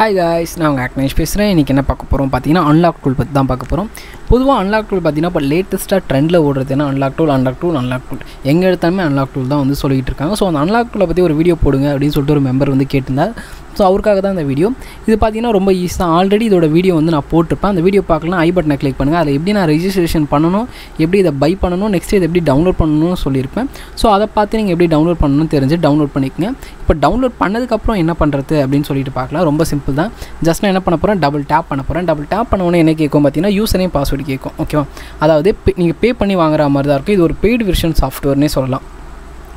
Hi guys நான் உங்கள் ஆக்னேஷ் பேசுகிறேன் இன்றைக்கி என்ன பார்க்க போகிறோம் பார்த்தீங்கன்னா அன்லாக் டூல் பற்றி தான் பார்க்க போகிறோம் பொதுவாக அன்லாக் டூல் பார்த்தீங்கன்னா இப்போ லேட்டஸ்ட்டாக ட்ரெண்டில் ஓடுறது என்ன? Unlock tool unlock tool unlock tool எங்கே எடுத்தாலுமே அன்லாக் டூல் தான் வந்து சொல்லிகிட்டு இருக்காங்க. ஸோ அந்த அன்லாக் டூலை பற்றி ஒரு வீடியோ போடுங்க அப்படின்னு சொல்லிட்டு ஒரு மெம்பர் வந்து கேட்டிருந்தார். ஸோ அவருக்காக தான் இந்த வீடியோ இது பார்த்தீங்கன்னா ரொம்ப ஈஸி தான். ஆல்ரெடி இதோட வீடியோ வந்து நான் போட்டிருப்பேன். அந்த வீடியோ பார்க்கலாம். ஐ பட்டனை கிளிக் பண்ணுங்கள் அதில் எப்படி நான் ரெஜிஸ்ட்ரேஷன் பண்ணணும் எப்படி இதை பை பண்ணணும் நெக்ஸ்ட் இதை எப்படி டவுன்லோட் பண்ணணும்னு சொல்லியிருப்பேன். ஸோ அதை பார்த்து நீங்கள் எப்படி டவுன்லோட் பண்ணணும்னு தெரிஞ்சு டவுன்லோட் பண்ணிக்கங்க. இப்போ டவுன்லோட் பண்ணதுக்கப்புறம் என்ன பண்ணுறது அப்படின்னு சொல்லிட்டு பார்க்கலாம். ரொம்ப சிம்பிள் தான். ஜஸ்ட் நான் என்ன பண்ண போகிறேன் டபுள் டேப் பண்ண போகிறேன் டபுள் டேப் பண்ண உடனே என்ன கேட்கும் பார்த்தீங்கன்னா யூசரையும் பாஸ்வேர்டு கேட்கும். ஓகேவா அதாவது நீங்கள் பே பண்ணி வாங்குற மாதிரி தான் இருக்கும். இது ஒரு பெய்டு வெர்ஷன் சாஃப்ட்வேர்னே சொல்லலாம்.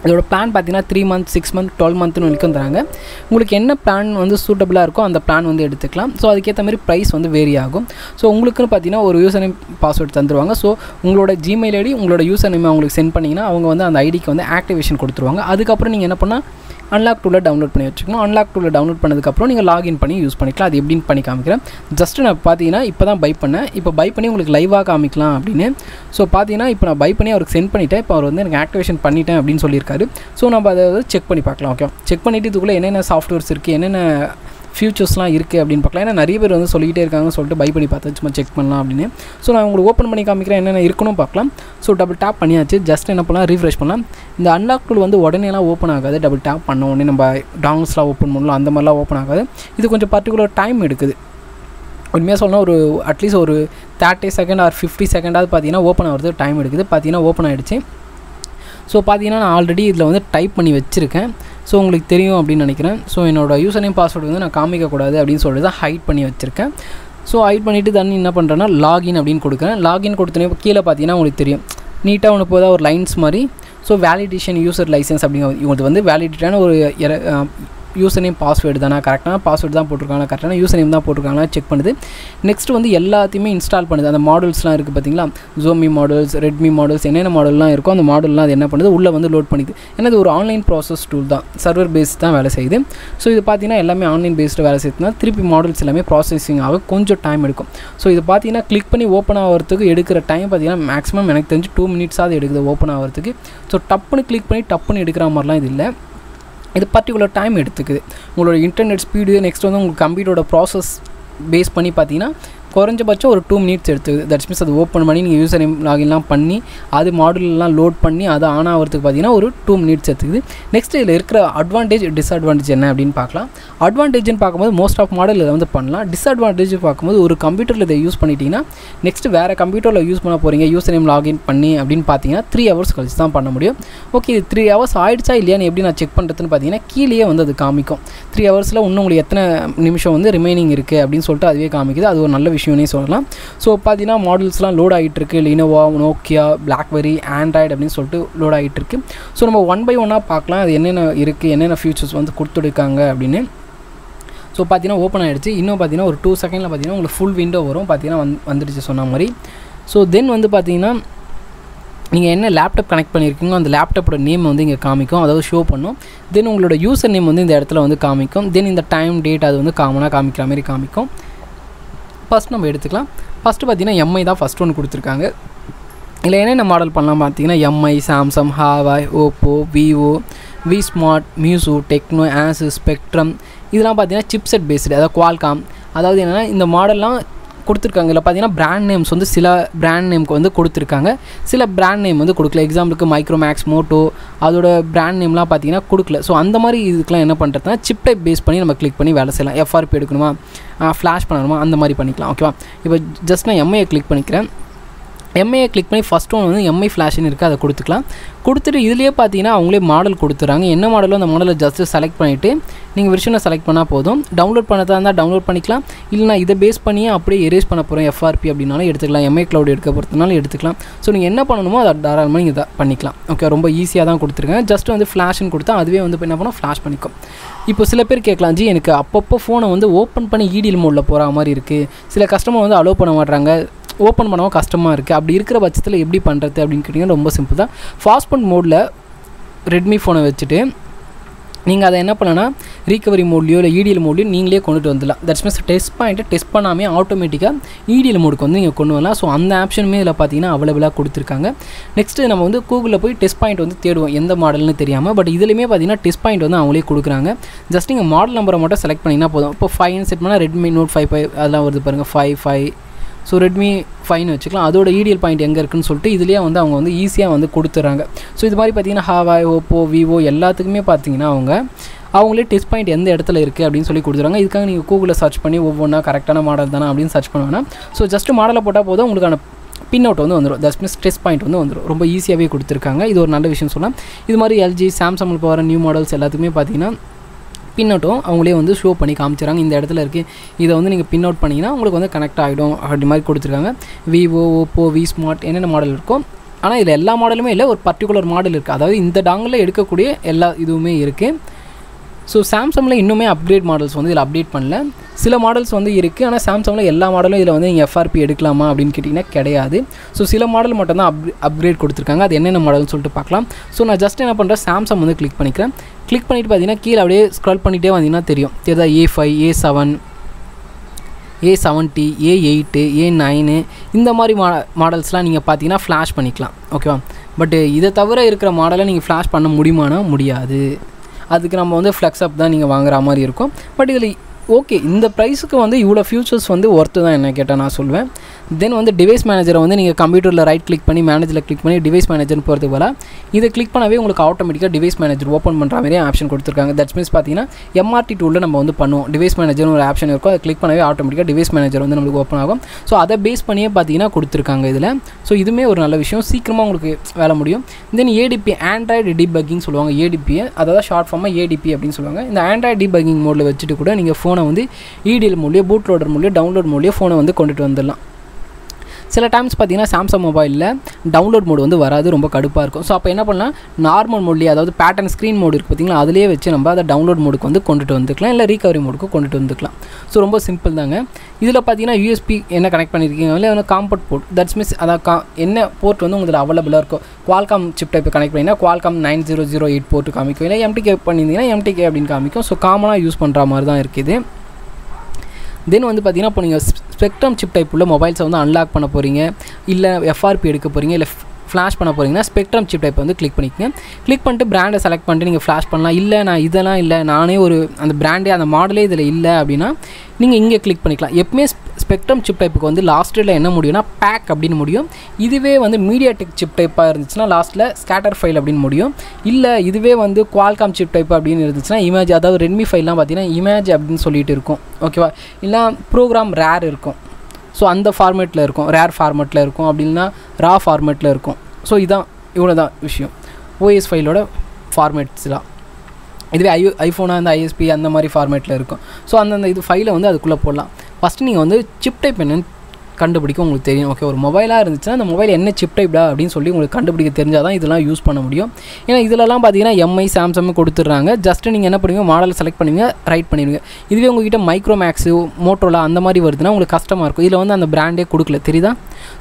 இதோட பிளான் பார்த்தீங்கன்னா three month six month twelve மந்த்னு வரைக்கும் தராங்க. உங்களுக்கு என்ன பிளான் வந்து சூட்டபுளாக இருக்கோ அந்த பிளான் வந்து எடுத்துக்கலாம். ஸோ அதுக்கேற்ற மாதிரி ப்ரைஸ் வந்து வேரி ஆகும். ஸோ உங்களுக்குன்னு பார்த்தீங்கன்னா ஒரு யூசர் நேம் பாஸ்வேர்ட் தந்துருவாங்க. ஸோ உங்களோட ஜிமெயில் ஐடி உங்களோட யூசர் நேம் அவங்களுக்கு சென்ட் பண்ணிங்கன்னா அவங்க வந்து அந்த ஐடிக்கு வந்து ஆக்டிவேஷன் கொடுத்துருவாங்க. அதுக்கப்புறம் நீங்கள் என்ன பண்ணால் அன்லாக் டூலில் டவுன்லோட் பண்ணி வச்சுக்கணும். அன்லாக் டூலில் டவுன்லோட் பண்ணதுக்கப்புறம் நீங்கள் லாகின் பண்ணி யூஸ் பண்ணிக்கலாம். அது எப்படின்னு பண்ணி காமிக்கிறேன். ஜஸ்ட் நான் பார்த்தீங்கன்னா இப்போ தான் பை பண்ணேன். இப்போ பை பண்ணி உங்களுக்கு லைவாக காமிக்கலாம் அப்படின்னு. ஸோ பார்த்தீங்கன்னா இப்போ நான் பை பண்ணி அவருக்கு சென்ட் பண்ணிவிட்டேன் இப்போ அவர் வந்து எனக்கு ஆக்டிவேஷன் பண்ணிட்டேன் அப்படின்னு சொல்லியிருக்காரு. ஸோ நம்ம அதை செக் பண்ணி பார்க்கலாம் ஓகே செக் பண்ணிவிட்டு இதுக்குள்ளே என்னென்ன சாஃப்ட்வேர்ஸ் இருக்குது என்னென்ன ஃபியூச்சர்ஸ்லாம் இருக்குது அப்படின்னு பார்க்கலாம். ஏன்னா நிறைய பேர் வந்து சொல்லிக்கிட்டே இருக்காங்கன்னு சொல்லிட்டு பை பண்ணி பார்த்து சும்மா செக் பண்ணலாம் அப்படின்னு. ஸோ நான் உங்களுக்கு ஓப்பன் பண்ணி காமிக்கிறேன் என்னென்ன இருக்கணும் பார்க்கலாம். ஸோ டபுள் டேப் பண்ணியாச்சு. ஜஸ்ட் என்ன பண்ணலாம்? ரீஃப்ரெஷ் பண்ணலாம். இந்த அன்லாக் டூல் வந்து உடனேலாம் ஓப்பன் ஆகாது. டபுள் டேப் பண்ண உடனே நம்ம டாங்ஸ்லாம் ஓப்பன் பண்ணலாம். அந்த மாதிரிலாம் ஓப்பன் ஆகாது. இது கொஞ்சம் பர்டிகுலர் டைம் எடுக்குது. உண்மையாக சொல்லணும் ஒரு அட்லீஸ்ட் ஒரு தேர்ட்டி செகண்ட் ஆர் ஃபிஃப்டி செகண்டாவது பார்த்தீங்கன்னா ஓப்பன் ஆகிறது டைம் எடுக்குது. பார்த்தீங்கன்னா ஓப்பன் ஆகிடுச்சு ஸோ பார்த்தீங்கன்னா நான் ஆல்ரெடி இதில் வந்து டைப் பண்ணி வச்சுருக்கேன். ஸோ உங்களுக்கு தெரியும் அப்படின்னு நினைக்கிறேன். ஸோ என்னோடய யூசர் நேம் பாஸ்வேர்டு வந்து நான் காமிக்கக்கூடாது அப்படின்னு சொல்லிட்டு தான் ஹைட் பண்ணி வச்சுருக்கேன். ஸோ ஹைட் பண்ணிவிட்டு தண்ணி என்ன பண்ணுறேன்னா லாகின் அப்படின்னு கொடுக்குறேன். லாகின் கொடுத்தனே கீழே பார்த்தீங்கன்னா உங்களுக்கு தெரியும். நீட்டாக ஒன்று போதா ஒரு லைன்ஸ் மாதிரி. ஸோ வேலிடேஷன் யூசர் லைசன்ஸ் அப்படிங்கிற இவங்களுக்கு வந்து வேலிடேட்டான ஒரு யூசர் நேம் பாஸ்வேர்டு தானே கரெக்டான பாஸ்வேர்டு தான் போட்டிருக்காங்க கரெக்டான யூசர் நேம் தான் போட்டிருக்காங்களா? செக் பண்ணுது. நெக்ஸ்ட் வந்து எல்லாத்தையுமே இன்ஸ்டால் பண்ணுது. அந்த மாடல்ஸ்லாம் இருக்குது பார்த்தீங்களா ஜோமி மாடல்ஸ் ரெட்மி மாடல்ஸ் என்னென்ன மாடல்லாம் இருக்கோ அந்த மாடல்லாம் அது என்ன பண்ணுது? உள்ளே வந்து லோட் பண்ணிது ஏன்னா இது ஒரு ஆன்லைன் ப்ராசஸ் டூல் தான். சர்வர் பேஸ் தான் வேலை செய்யுது. ஸோ இது பார்த்தீங்கன்னா எல்லாமே ஆன்லைன் பேஸ்டு வேலை செய்யுதுனா திருப்பி மாடல்ஸ் எல்லாமே ப்ராசஸிங் ஆக கொஞ்சம் டைம் எடுக்கும். ஸோ இது பார்த்தீங்கன்னா கிளிக் பண்ணி ஓப்பன் ஆகிறதுக்கு எடுக்கிற டைம் பார்த்தீங்கன்னா மேக்ஸிமம் எனக்கு தெரிஞ்சு டூ மினிட்ஸாவது எடுக்குது ஓப்பன் ஆகிறதுக்கு ஸோ டப்புன்னு கிளிக் பண்ணி டப்புன்னு எடுக்கிற மாதிரிலாம் இது இல்லை. இது பர்டிகுலர் டைம் எடுத்துக்குது. உங்களோட இன்டர்நெட் ஸ்பீடு நெக்ஸ்ட் வந்து உங்களுக்கு கம்ப்யூட்டரோட ப்ராசஸ் பேஸ் பண்ணி பார்த்தீங்கன்னா குறைஞ்சபட்சம் ஒரு டூ மினிட்ஸ் எடுத்துக்குது தட்ஸ் மீன்ஸ் அது ஓப்பன் பண்ணி நீங்கள் யூசர் நேம் லாகின்லாம் பண்ணி அது மாடல்லாம் லோட் பண்ணி அது ஆன் ஆகிறதுக்கு பார்த்தீங்கன்னா ஒரு டூ மினிட்ஸ் எடுத்துக்குது. நெக்ஸ்ட் இதில் இருக்கிற அட்வான்டேஜ் டிஸ்அட்வான்டேஜ் என்ன அப்படின்னு பார்க்கலாம். அட்வான்டேஜ்னு பார்க்கும்போது மோஸ்ட் ஆஃப் மாடல் இதை வந்து பண்ணலாம். டிஸ்அட்வான்டேஜ் பார்க்கும்போது ஒரு கம்ப்யூட்டரில் இதை யூஸ் பண்ணிட்டீங்கன்னா நெக்ஸ்ட் வேறு கம்ப்யூட்டரில் யூஸ் பண்ண போகிறீங்க யூசர் நேம் லாகின் பண்ணி அப்படின்னு பார்த்தீங்கன்னா த்ரீ ஹவர்ஸ் கழிச்சு தான் பண்ண முடியும். ஓகே இது த்ரீ ஹவர்ஸ் ஆயிடுச்சா இல்லையான்னு எப்படி நான் செக் பண்ணுறதுன்னு பார்த்தீங்கன்னா கீழேயே வந்து அது காமிக்கும். த்ரீ ஹவர்ஸில் இன்னும் உங்களுக்கு எத்தனை நிமிஷம் வந்து ரிமைனிங் இருக்குது அப்படின்னு சொல்லிட்டு அதுவே காமிக்குது. அது ஒரு நல்ல விஷயம். இஷ்யூனே சொல்லலாம். ஸோ பார்த்தீங்கன்னா மாடல்ஸ்லாம் லோட் ஆகிட்டுருக்கு லினோவா நோக்கியா பிளாக்பெரி ஆண்ட்ராய்டு அப்படின்னு சொல்லிட்டு லோட் ஆகிட்டுருக்கு ஸோ நம்ம ஒன் பை ஒன்னாக பார்க்கலாம். அது என்னென்ன இருக்குது என்னென்ன ஃபியூச்சர்ஸ் வந்து கொடுத்துருக்காங்க அப்படின்னு. ஸோ பார்த்தீங்கன்னா ஓப்பன் ஆகிடுச்சு இன்னும் பார்த்தீங்கன்னா ஒரு டூ செகண்டில் பார்த்தீங்கன்னா உங்களுக்கு ஃபுல் விண்டோ வரும். பார்த்தீங்கன்னா வந் வந்துடுச்சு சொன்ன மாதிரி. ஸோ தென் வந்து பார்த்தீங்கன்னா நீங்கள் என்ன லேப்டாப் கனெக்ட் பண்ணியிருக்கீங்களோ அந்த லேப்டாப்போட நேம் வந்து இங்கே காமிக்கும். அதாவது ஷோ பண்ணும். தென் உங்களோட யூசர் நேம் வந்து இந்த இடத்துல வந்து காமிக்கும். தென் இந்த டைம் டேட் அது வந்து காமனாக காமிக்கிற மாதிரி காமிக்கும். ஃபஸ்ட் நம்ம எடுத்துக்கலாம். ஃபஸ்ட்டு பார்த்தீங்கன்னா எம்ஐ தான் ஃபஸ்ட் ஒன்று கொடுத்துருக்காங்க. இதில் என்னென்ன மாடல் பண்ணலாம் பார்த்தீங்கன்னா MI Samsung Huawei Oppo Vivo Vsmart Meizu Tecno Asus spectrum இதெல்லாம் பார்த்தீங்கன்னா சிப்செட் பேஸ்டு அதாவது குவால்காம் அதாவது என்னென்னா இந்த மாடல்லாம் கொடுத்துருக்காங்க இல்லை பார்த்தீங்கன்னா பிராண்ட் நேம்ஸ் வந்து சில பிராண்ட் நேமுக்கு வந்து கொடுத்துருக்காங்க. சில பிராண்ட் நேம் வந்து கொடுக்கல. எக்ஸாம்பிளுக்கு மைக்ரோமேக்ஸ் மோட்டோ அதோட பிராண்ட் நேம்லாம் பார்த்தீங்கன்னா கொடுக்கல. ஸோ அந்த மாதிரி இதுக்கெலாம் என்ன பண்ணுறதுனா சிப் டைப் பேஸ் பண்ணி நம்ம கிளிக் பண்ணி வேலை செய்யலாம். எஃப்ஆர்பி எடுக்கணுமா? ஃப்ளாஷ் பண்ணணுமா? அந்த மாதிரி பண்ணிக்கலாம். ஓகேவா இப்போ ஜஸ்ட் நான் எம்ஐயை கிளிக் பண்ணிக்கிறேன். எம்ஐயை கிளிக் பண்ணி ஃபஸ்ட் ஒன் வந்து எம்ஐ ஃப்ளாஷ்னு இருக்குது அதை கொடுத்துக்கலாம். கொடுத்துட்டு இதுலேயே பார்த்தீங்கன்னா அவங்களே மாடல் கொடுத்துறாங்க என்ன மாடலோ அந்த மாடலை ஜஸ்ட்டு செலக்ட் பண்ணிவிட்டு நீங்கள் விஷயனை செலக்ட் பண்ணால் போதும். டவுன்லோட் பண்ணதா இருந்தால் டவுன்லோட் பண்ணிக்கலாம். இல்லைனா இதை பேஸ் பண்ணி அப்படியே எரேஸ் பண்ண போகிறோம் எஃப்ஆர்பி அப்படின்னாலும் எடுத்துக்கலாம். எம்ஐ க்ளவுட் எடுக்க போகிறதுனாலும் எடுத்துக்கலாம். ஸோ நீங்கள் என்ன பண்ணணுமோ அதை தாராளமாக நீங்கள் இதை பண்ணிக்கலாம். ஓகே ரொம்ப ஈஸியாக தான் கொடுத்துருக்கேன் ஜஸ்ட் வந்து ஃப்ளாஷ்னு கொடுத்தா அதுவே வந்து என்ன பண்ணால் ஃப்ளாஷ் பண்ணிக்கும். இப்போ சில பேர் கேட்கலாம் ஜி எனக்கு அப்பப்போ ஃபோனை வந்து ஓப்பன் பண்ணி ஈடிஎல் மோடில் போகிற மாதிரி இருக்குது சில கஸ்டமர் வந்து அலோவ் பண்ண மாட்டாங்க ஓப்பன் பண்ணவும் கஷ்டமாக இருக்குது அப்படி இருக்கிற பட்சத்தில் எப்படி பண்ணுறது அப்படின்னு கேட்டிங்கன்னா ரொம்ப சிம்பிள் தான். ஃபாஸ்ட்பண்ட் மோடில் ரெட்மி ஃபோனை வச்சுட்டு நீங்கள் அதை என்ன பண்ணனா ரீகவரி மோட்லையோ இல்லை இடிஎல் மோட்லையோ நீங்களே கொண்டுட்டு வந்துடலாம். தட்ஸ் மீன்ஸ் டெஸ்ட் பாயிண்ட்டை டெஸ்ட் பண்ணாமே ஆட்டோமேட்டிக்காக இடிஎல் மோடுக்கு வந்து நீங்கள் கொண்டு வரலாம். ஸோ அந்த ஆப்ஷனுமே இதில் பார்த்தீங்கன்னா அவைலபிளாக கொடுத்துருக்காங்க. நெக்ஸ்ட்டு நம்ம வந்து கூகுளில் போய் டெஸ்ட் பாயிண்ட் வந்து தேடுவோம் எந்த மாடல்னு தெரியாமல் பட் இதுலையுமே பார்த்தீங்கன்னா டெஸ்ட் பாயிண்ட் வந்து அவங்களே கொடுக்குறாங்க. ஜஸ்ட் நீங்கள் மாடல் நம்பரை மட்டும் செலக்ட் பண்ணிங்கன்னா போதும். இப்போ ஃபைவ்னு செட் பண்ணால் ரெட்மி நோட் ஃபைவ் ஃபைவ் அதெல்லாம் வருது பாருங்கள் five five so Redmi fine வச்சுக்கலாம். அதோட ஈடியல் பாயிண்ட் எங்கே இருக்குன்னு சொல்லிட்டு இதுலேயே வந்து அவங்க வந்து ஈஸியாக வந்து கொடுத்துட்றாங்க ஸோ இது மாதிரி பார்த்தீங்கன்னா ஹாவாய் ஓப்போ விவோ எல்லாத்துக்குமே பார்த்தீங்கன்னா அவங்க அவங்களே டெஸ்ட் பாயிண்ட் எந்த இடத்துல இருக்குது அப்படின்னு சொல்லி கொடுத்துருவாங்க. இதுக்காக நீங்கள் கூகுளில் சர்ச் பண்ணி ஒவ்வொன்றா கரெக்டான மாடல் தானே அப்படின்னு சர்ச் பண்ணுவேன்னா ஸோ ஜஸ்ட் மாடலை போட்டால் போதும் உங்களுக்கான பின் அவுட் வந்து வந்துடும் தட் மீன்ஸ் டெஸ்ட் பாயிண்ட் வந்து வந்துடும் ரொம்ப ஈஸியாகவே கொடுத்துருக்காங்க. இது ஒரு நல்ல விஷயம் சொல்லலாம். இது மாதிரி எல்ஜி சாம்சங் போகிற நியூ மாடல்ஸ் எல்லாத்துக்குமே பார்த்தீங்கன்னா பின் அவுட்டும் அவங்களே வந்து ஷோ பண்ணி காமிச்சிடறாங்க. இந்த இடத்துல இருக்குது இதை வந்து நீங்கள் பின் அவுட் பண்ணிங்கன்னா உங்களுக்கு வந்து கனெக்ட் ஆகிடும் அப்படி மாதிரி கொடுத்துருக்காங்க. விவோ ஓப்போ வி ஸ்மார்ட் என்னென்ன மாடல் இருக்கோ. ஆனால் இதில் எல்லா மாடலுமே இல்லை. ஒரு பர்டிகுலர் மாடல் இருக்குது அதாவது இந்த டாங்கில் எடுக்கக்கூடிய எல்லா இதுவுமே இருக்குது ஸோ சாம்சங்கில் இன்னுமே அப்கிரேட் மாடல்ஸ் வந்து இதில் அப்டேட் பண்ணல. சில மாடல்ஸ் வந்து இருக்குது ஆனால் சாம்சங்கில் எல்லா மாடலும் இதில் வந்து நீங்கள் எஃப்ஆர்பி எடுக்கலாமா அப்படின்னு கேட்டிங்கன்னா கிடையாது. ஸோ சில மாடல் மட்டும் தான் அப் அப்கிரேட் கொடுத்துருக்காங்க. அது என்னென்ன மாடல்னு சொல்லிட்டு பார்க்கலாம். ஸோ நான் ஜஸ்ட் என்ன பண்ணுறேன் சாம்சங் வந்து கிளிக் பண்ணிக்கிறேன். கிளிக் பண்ணிவிட்டு பார்த்தீங்கன்னா கீழே அப்படியே ஸ்க்ரால் பண்ணிகிட்டே வந்தீங்கன்னா தெரியும். தெரியுதா? A five A seven A seventy A eight A nine இந்த மாதிரி மா மாடல்ஸ்லாம் நீங்கள் பார்த்தீங்கன்னா ஃப்ளாஷ் பண்ணிக்கலாம். ஓகேவா பட்டு இதை தவிர இருக்கிற மாடலை நீங்கள் ஃப்ளாஷ் பண்ண முடியுமானா முடியாது. அதுக்கு நம்ம வந்து ஃப்ளெக்ஸ் அப் தான் நீங்கள் வாங்குற மாதிரி இருக்கும். பட் இதில் ஓகே இந்த ப்ரைஸுக்கு வந்து இவ்வளோ ஃபியூச்சர்ஸ் வந்து ஒர்த்து தான் என்ன கேட்டால் நான் சொல்வேன். தென் வந்து டிவைஸ் மேனேஜரை வந்து நீங்கள் கம்ப்யூட்டரில் ரைட் கிளிக் பண்ணி மேனேஜரில் கிளிக் பண்ணி டிவைஸ் மேனேஜர்னு போகிறதுக்கு போல இதை கிளிக் பண்ணவே உங்களுக்கு ஆட்டோமேட்டிக்காக டிவைஸ் மேனேஜர் ஓப்பன் பண்ணுற மாதிரி ஆப்ஷன் கொடுத்துருக்காங்க. தட்ஸ் மீன்ஸ் பார்த்தீங்கன்னா எம்ஆர்டி டூலில் நம்ம வந்து பண்ணுவோம். டிவைஸ் மேனேஜர்னு ஒரு ஆப்ஷன் இருக்கும். அதை கிளிக் பண்ணவே ஆட்டோமேட்டிக்காக டிவைஸ் மேனேஜர் வந்து நம்மளுக்கு ஓப்பன் ஆகும். ஸோ அதை பேஸ் பண்ணியே பார்த்தீங்கன்னா கொடுத்துருக்காங்க இதில். ஸோ இதுவுமே ஒரு நல்ல விஷயம். சீக்கிரமாக உங்களுக்கு வேலை முடியும். தென் ஏடிபி ஆண்ட்ராய்டு டிபக்கிங் சொல்லுவாங்க. ஏடிபியை அதாவது ஷார்ட் ஃபார்மாக ஏடிபி அப்படின்னு சொல்லுவாங்க. இந்த ஆண்ட்ராய்டு டிபக்கிங் மோடில் வச்சுட்டு கூட நீங்கள் ஃபோன் வந்து இடிஎல் மூலியம் பூட் லோடர் மூலியம் டவுன்லோட் மூலியம் ஃபோனை வந்து கொண்டுட்டு வந்துடலாம். சில டைம்ஸ் பார்த்தீங்கன்னா சாம்சங் மொபைலில் டவுன்லோட் மோடு வந்து வராது ரொம்ப கடுப்பாக இருக்கும். ஸோ அப்போ என்ன பண்ணலாம்? நார்மல் மோட்லேயே அதாவது பேட்டர்ன் ஸ்க்ரீன் மோடு இருக்குது பார்த்தீங்களா அதிலே வச்சு நம்ம அதை டவுன்லோட் மோடுக்கு வந்து கொண்டுட்டு வந்துக்கலாம் இல்லை ரீகவரி மோடுக்கு கொண்டுட்டு வந்துக்கலாம். ஸோ ரொம்ப சிம்பிள் தாங்க. இதில் பார்த்தீங்கன்னா யூஎஸ்பி என்ன கனெக்ட் பண்ணியிருக்கீங்க இல்லை வந்து காம்பவுண்ட் போர்ட் தட்ஸ் மீன்ஸ் அதான் கா என்ன போர்ட் வந்து உங்களுக்கு அவைலபிளாக இருக்கும் குவால்காம் சிப் டைப் கனெக்ட் பண்ணிங்கன்னா Qualcomm nine zero zero eight port காமிக்கும் இல்லை எம்டிகே பண்ணியிருந்தீங்கன்னா எம்டிகே அப்படின்னு காமிக்கும். ஸோ காமனாக யூஸ் பண்ணுற மாதிரி தான் இருக்குது. தென் வந்து பார்த்தீங்கன்னா இப்போ நீங்கள் ஸ்பெக்ட்ரம் சிப் டைப் உள்ள மொபைல்ஸை வந்து அன்லாக் பண்ண போகிறீங்க இல்லை எஃப்ஆர்பி எடுக்க போகிறீங்க இல்லை ஃப்ளாஷ் பண்ண போகிறீங்கன்னா ஸ்பெக்ட்ரம் சிப் டைப் வந்து கிளிக் பண்ணிக்கங்க. கிளிக் பண்ணிட்டு பிராண்டை செலக்ட் பண்ணிட்டு நீங்கள் ஃப்ளாஷ் பண்ணலாம். இல்லை நான் இதெல்லாம் இல்லை. நானே ஒரு அந்த பிராண்டே அந்த மாடலே இதில் இல்லை அப்படின்னா நீங்கள் இங்கே கிளிக் பண்ணிக்கலாம். எப்பவுமே ஸ்பெக்ட்ரம் சிப் டைப்புக்கு வந்து லாஸ்ட்டில் என்ன முடியும்னா பேக் அப்படின்னு முடியும். இதுவே வந்து மீடியாடெக் சிப் டைப்பாக இருந்துச்சுன்னா லாஸ்ட்டில் ஸ்கேட்டர் ஃபைல் அப்படின்னு முடியும். இல்லை இதுவே வந்து குவால்காம் சிப் டைப் அப்படின்னு இருந்துச்சுன்னா இமேஜ் அதாவது ரெட்மி ஃபைல்லாம் பார்த்தீங்கன்னா இமேஜ் அப்படின்னு சொல்லிட்டு இருக்கும். ஓகேவா இல்லை ப்ரோக்ராம் ரேர் இருக்கும். ஸோ அந்த ஃபார்மேட்டில் இருக்கும். ரேர் ஃபார்மேட்டில் இருக்கும். அப்படின்னா ரா ஃபார்மேட்டில் இருக்கும். ஸோ இதான் இவ்வளோ தான் விஷயம் ஓஎஸ் ஃபைலோட ஃபார்மேட்ஸ்லாம் இதுவே ஐ ஐஃபோனாக அந்த ஐஎஸ்பி அந்த மாதிரி ஃபார்மேட்டில் இருக்கும். ஸோ அந்தந்த இது ஃபைலை வந்து அதுக்குள்ளே போடலாம். ஃபஸ்ட்டு நீங்கள் வந்து சிப் டைப் என்னன்னு கண்டுபிடிக்க உங்களுக்கு தெரியும். ஓகே ஒரு மொபைலாக இருந்துச்சுன்னா அந்த மொபைல் என்ன சிப் டைப்டா அப்படின்னு சொல்லி உங்களுக்கு கண்டுபிடிக்க தெரிஞ்சால் தான் இதெல்லாம் யூஸ் பண்ண முடியும். ஏன்னா இதிலலாம் பார்த்தீங்கன்னா எம்ஐ சாம்சங் கொடுத்துட்றாங்க. ஜஸ்ட் நீங்கள் என்ன பண்ணுவீங்க? மாடலை செலக்ட் பண்ணுவீங்க ரைட் பண்ணிடுவீங்க. இதுவே உங்ககிட்ட மைக்ரோ மேக்ஸு மோட்டோலா அந்த மாதிரி வருதுன்னா உங்களுக்கு கஷ்டமாக இருக்கும். இதில் வந்து அந்த பிராண்டே கொடுக்கல தெரியுதா?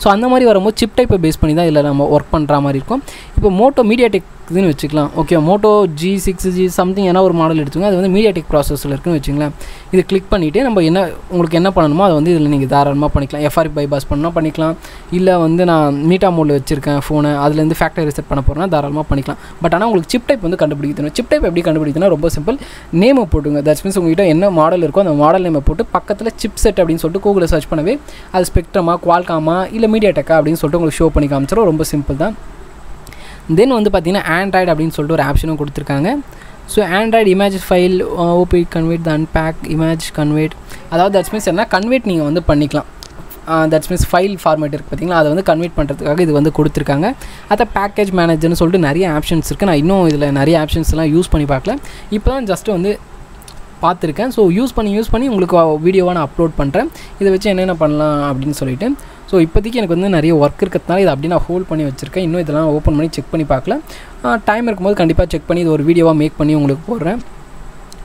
ஸோ அந்த மாதிரி வரும்போது சிப் டைப்பை பேஸ் பண்ணி தான் இதில் நம்ம ஒர்க் பண்ணுற மாதிரி இருக்கும். இப்போ மோட்டோ மீடியாடெக் இதுன்னு வச்சுக்கலாம். Okay Moto G six G something என்ன ஒரு மாடல் எடுத்துங்க அது வந்து மீடியாடெக் ப்ராசஸில் இருக்குன்னு வச்சுங்களேன். இது கிளிக் பண்ணிவிட்டு நம்ம என்ன உங்களுக்கு என்ன பண்ணணுமோ அதை வந்து இதில் நீங்கள் தாராளமாக பண்ணிக்கலாம். எஃப்ஆர்பி பைபாஸ் பண்ணால் பண்ணிக்கலாம். இல்லை வந்து நான் மீட்டா மோடில் வச்சுருக்கேன் ஃபோனை அதுலேருந்து ஃபேக்டரி ரிசெட் பண்ண போகிறேன்னா தாராளமாக பண்ணிக்கலாம். பட் ஆனால் உங்களுக்கு சிப் டைப் வந்து கண்டுபிடிக்கணும் சிப் டைப் எப்படி கண்டுபிடிக்கணும் ரொம்ப சிம்பிள் நேமை போட்டுங்க தட்ஸ் மீன்ஸ் உங்ககிட்ட என்ன மாடல் இருக்கோ அந்த மாடல் நேமை போட்டு பக்கத்தில் சிப் செட் அப்படின்னு சொல்லிட்டு கூகுளில் சர்ச் பண்ணவே அது ஸ்பெக்ட்ரமா குவால்காமா இல்லை மீடியா டெக்கா அப்படின்னு சொல்லிட்டு உங்களுக்கு ஷோ பண்ணி காமிச்சிடும் ரொம்ப சிம்பிள் தான். தென் வந்து பார்த்திங்கன்னா ஆண்ட்ராய்டு அப்படின்னு சொல்லிட்டு ஒரு ஆப்ஷனும் கொடுத்துருக்காங்க. So Android image file OP convert the unpack image convert அதாவது தட்ஸ் மீன்ஸ் என்ன கன்வெர்ட் நீங்கள் வந்து பண்ணிக்கலாம். தட்ஸ் மீன்ஸ் ஃபைல் ஃபார்மேட் இருக்குது பார்த்தீங்களா? அதை வந்து கன்வெர்ட் பண்ணுறதுக்காக இது வந்து கொடுத்துருக்காங்க. அதை பேக்கேஜ் மேனேஜர்னு சொல்லிட்டு நிறைய ஆப்ஷன்ஸ் இருக்குது நான் இன்னும் இதில் நிறைய ஆப்ஷன்ஸ்லாம் யூஸ் பண்ணி பார்க்கல. இப்போ தான் ஜஸ்ட்டு வந்து பார்த்துருக்கேன். ஸோ யூஸ் பண்ணி யூஸ் பண்ணி உங்களுக்கு வீடியோவாக நான் அப்லோட் பண்ணுறேன் இதை வச்சு என்னென்ன பண்ணலாம் அப்படின்னு சொல்லிட்டு. ஸோ இப்போதைக்கு எனக்கு வந்து நிறைய ஒர்க் இருக்கிறதுனால இதை அப்படியே நான் ஹோல்ட் பண்ணி வச்சுருக்கேன். இன்னும் இதெல்லாம் ஓப்பன் பண்ணி செக் பண்ணி பார்க்கல. டைம் இருக்கும்போது கண்டிப்பாக செக் பண்ணி இது ஒரு வீடியோவாக மேக் பண்ணி உங்களுக்கு போடுறேன்.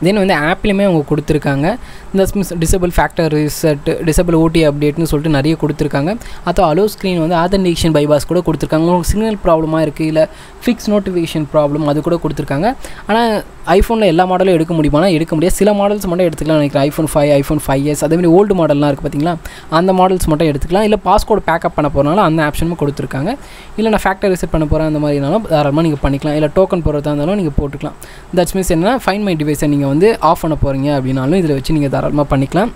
தென் வந்து ஆப்லேயுமே அவங்க கொடுத்துருக்காங்க. இந்த miss disable factory reset disable OTA அப்டேட்னு சொல்லிட்டு நிறைய கொடுத்துருக்காங்க. அதோ அலோ ஸ்க்ரீன் வந்து ஆதன்டிகேஷன் பைபாஸ் கூட கொடுத்துருக்காங்க. உங்களுக்கு சிக்னல் ப்ராப்ளமாக இருக்குது இல்லை ஃபிக்ஸ் நோட்டிஃபிகேஷன் ப்ராப்ளம் அது கூட கொடுத்துருக்காங்க. ஆனால் ஐஃபோனில் எல்லா மாடலும் எடுக்க முடியுமானா எடுக்க முடியாது. சில மாடல்ஸ் மட்டும் எடுத்துக்கலாம் நினைக்கிறேன். IPhone five iPhone five S அதேமாதிரி ஓல்டு மாடல்லாம் இருக்குது பார்த்தீங்களா அந்த மாடல்ஸ் மட்டும் எடுத்துக்கலாம். இல்லை பாஸ்கோட் பேக்கப் பண்ண போகிறனால அந்த ஆப்ஷனும் கொடுத்துருக்காங்க. இல்லை நான் ஃபேக்டரி ரிசெட் பண்ண போகிறேன் அந்த மாதிரினாலும் தாராளமாக நீங்கள் பண்ணிக்கலாம். இல்லை டோக்கன் போகிறதா இருந்தாலும் நீங்கள் போட்டுக்கலாம். தட்ஸ் மீன்ஸ் என்னன்னா ஃபைன் மை டிவைஸை நீங்கள் வந்து ஆஃப் பண்ண போகிறீங்க அப்படின்னாலும் இதில் வச்சு நீங்கள் தாராளமாக பண்ணிக்கலாம்.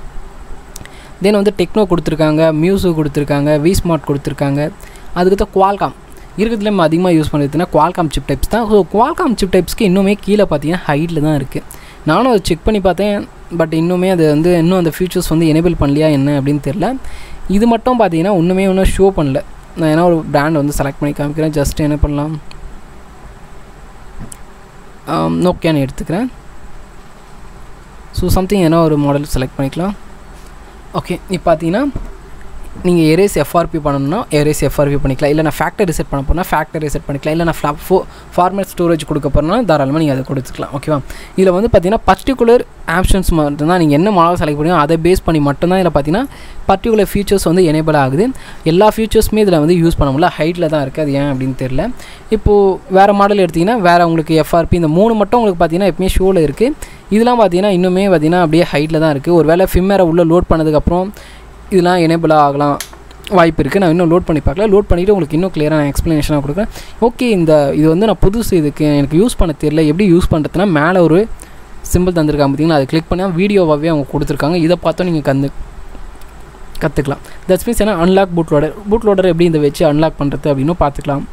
தென் வந்து டெக்னோ கொடுத்துருக்காங்க மியூசு கொடுத்துருக்காங்க வி ஸ்மார்ட் கொடுத்துருக்காங்க அதுக்கடுத்து குவால்காம் இருக்கிறதுல நம்ம அதிகமாக யூஸ் பண்ணுறதுனா குவால்காம் சிப் டைப்ஸ் தான். ஸோ குவால்காம் சிப் டைப்ஸ்க்கு இன்னுமே கீழே பார்த்தீங்கன்னா ஹைட்டில் தான் இருக்குது நானும் அதை செக் பண்ணி பார்த்தேன். பட் இன்னுமே அது வந்து இன்னும் அந்த ஃபியூச்சர்ஸ் வந்து எனேபிள் பண்ணலையா என்ன அப்படின்னு தெரில இது மட்டும் பார்த்தீங்கன்னா ஒன்றுமே ஒன்றும் ஷோ பண்ணல. நான் ஏன்னா ஒரு பிராண்ட் வந்து செலக்ட் பண்ணி காமிக்கிறேன். ஜஸ்ட் என்ன பண்ணலாம்? நோக்கியான்னு எடுத்துக்கிறேன். ஸோ சம்திங் ஏன்னா ஒரு மாடல் செலக்ட் பண்ணிக்கலாம். ஓகே இப்போ பார்த்தீங்கன்னா நீங்கள் எரேஸ் எஃப்ஆர்பி பண்ணணும்னா எரேஸ் எஃப்ஆர்பி பண்ணிக்கலாம். இல்லை நான் ஃபேக்டர் ரிசெட் பண்ண போனால் ஃபேக்டர் ரிசெட் பண்ணிக்கலாம். இல்லை நான் ஃப்ளா ஃபோ ஃபார்மேட் ஸ்டோரேஜ் கொடுக்க போகிறேன்னா தாராளமாக நீங்கள் அதை கொடுத்துக்கலாம். ஓகேவா இதில் வந்து பார்த்தீங்கன்னா பர்டிகுலர் ஆப்ஷன்ஸ் மட்டும்தான் நீங்கள் என்ன மாடல் செலக்ட் பண்ணி அதை பேஸ் பண்ணி மட்டும்தான் இதில் பார்த்தீங்கன்னா பர்டிகுலர் ஃபீச்சர்ஸ் வந்து எனேபிள் ஆகுது. எல்லா ஃபீச்சர்ஸுமே இதில் வந்து யூஸ் பண்ண முடியல. ஹைட்டில் தான் இருக்குது அது ஏன் அப்படின்னு தெரில இப்போது வேறு மாடல் எடுத்திங்கன்னா வேறு உங்களுக்கு எஃப்ஆர்பி இந்த மூணு மட்டும் உங்களுக்கு பார்த்தீங்கன்னா எப்பவுமே ஷோவில் இருக்குது இதெல்லாம் பார்த்தீங்கன்னா இன்னுமே பார்த்தீங்கன்னா அப்படியே ஹைட்டில் தான் இருக்குது ஒரு வேளை ஃபிம்மேரை உள்ளே லோட் பண்ணதுக்கப்புறம் இதெல்லாம் எனேபிளாக ஆகலாம். வாய்ப்பு இருக்குது நான் இன்னும் லோட் பண்ணி பார்க்கல. லோட் பண்ணிவிட்டு உங்களுக்கு இன்னும் கிளியராக நான் எக்ஸ்ப்ளனேஷனாக கொடுக்குறேன். ஓகே இந்த இது வந்து நான் புதுசு இதுக்கு எனக்கு யூஸ் பண்ண தெரியல. எப்படி யூஸ் பண்ணுறதுனா மேலே ஒரு சிம்பிள் தந்திருக்காங்க பார்த்தீங்களா? அதை கிளிக் பண்ணால் வீடியோவாகவே அவங்க கொடுத்துருக்காங்க. இதை பார்த்தோம் நீங்கள் கந்து கற்றுக்கலாம் தட்ஸ் மீன்ஸ் ஏன்னா unlock boot loader boot loader எப்படி இந்த வச்சு அன்லாக் பண்ணுறது அப்படின்னு பார்த்துக்கலாம்.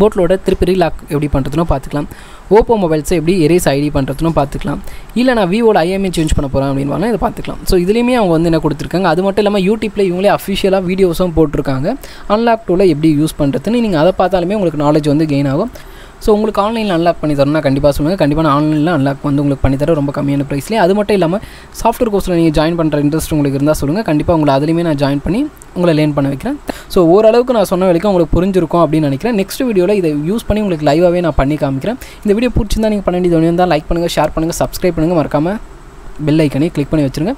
போட்டிலோட திருப்பி ரீலாக் எப்படி பண்ணுறதுனோ பார்த்துக்கலாம் ஓப்போ மொபைல்ஸை எப்படி எரேஸ் ஐடி பண்ணுறதுனோ பார்த்துக்கலாம் இல்லை நான் விவோட ஐஎம்ஏ சேஞ்ச் பண்ண போகிறேன் அப்படின்னு இதை பார்த்துக்கலாம் ஸோ இதுலேயுமே அவங்க வந்து என்ன கொடுத்துருக்காங்க? அது மட்டும் இல்லாமல் யூடியூப்பில் இவங்களே அஃபிஷியலாக வீடியோஸும் போட்டிருக்காங்க. அன்லாக் டூவில் எப்படி யூஸ் பண்ணுறதுன்னு நீங்கள் அதை பார்த்தாலுமே உங்களுக்கு நாலேஜ் வந்து கெயின் ஆகும். ஸோ உங்களுக்கு ஆன்லைனில் அன்லாக் பண்ணி தரணும்னா கண்டிப்பாக சொல்லுங்கள் கண்டிப்பாக நான் ஆன்லைனில் அன்லாக் வந்து உங்களுக்கு பண்ணி தரேன். ரொம்ப கம்மியான ப்ரைஸ்லேயே அது மட்டும் இல்லாமல் சாஃப்ட்வேர் கோர்ஸில் நீங்கள் ஜாயின் பண்ணுற இன்ட்ரெஸ்ட் உங்களுக்கு இருந்தால் சொல்லுங்கள் கண்டிப்பாக உங்களை அதுலேயுமே நான் ஜாயின் பண்ணி உங்களை லேர்ன் பண்ண வைக்கிறேன். ஸோ ஓரளவுக்கு நான் சொன்ன வரைக்கும் உங்களுக்கு புரிஞ்சிருக்கும் அப்படின்னு நினைக்கிறேன். நெக்ஸ்ட் வீடியோவில் இதை யூஸ் பண்ணி உங்களுக்கு லைவாகவே நான் பண்ணி காமிக்கிறேன். இந்த வீடியோ பிடிச்சிருந்தா நீங்கள் பண்ண வேண்டியது ஒன்று இருந்தால் லைக் பண்ணுங்கள் ஷேர் பண்ணுங்கள் சப்ஸ்கிரைப் பண்ணுங்கள் மறக்காமல் பெல் ஐக்கனே கிளிக் பண்ணி வச்சுருங்க.